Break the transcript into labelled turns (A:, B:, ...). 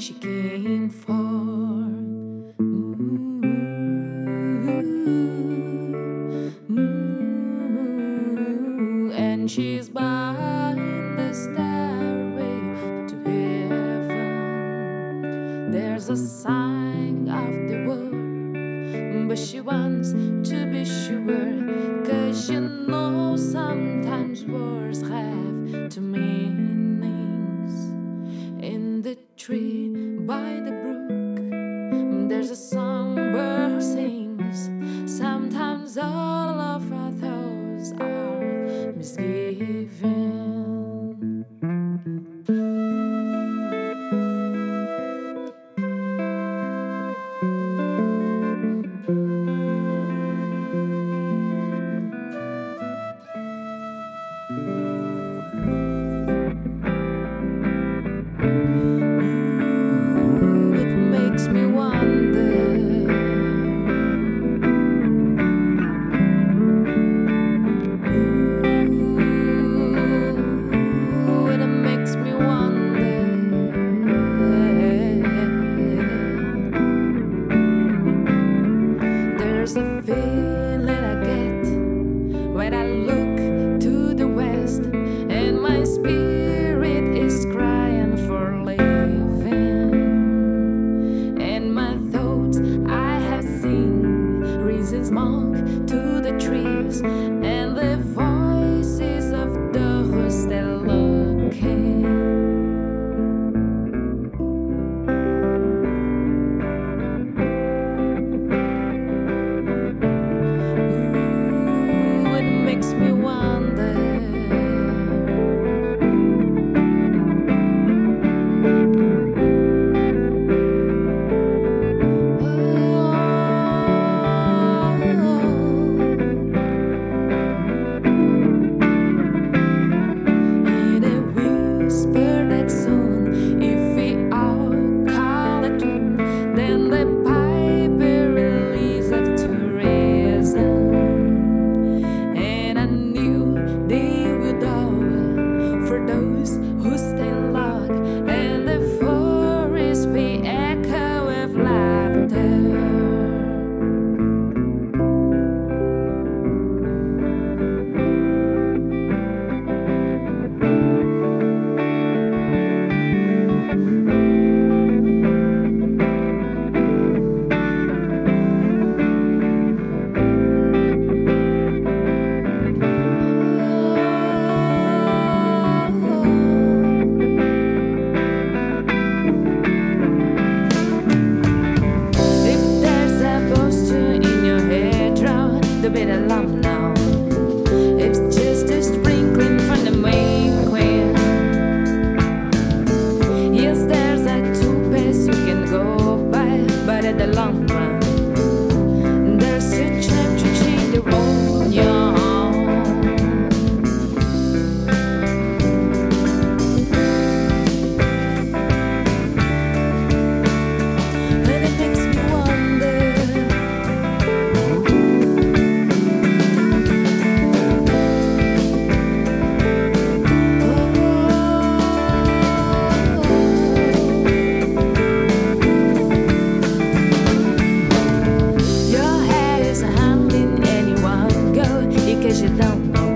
A: she came forth. Mm-hmm. and she's behind the stairway to heaven. There's a sign of the world, but she wants to be sure, cause you know sometimes words have two meanings in the tree. Why Bye.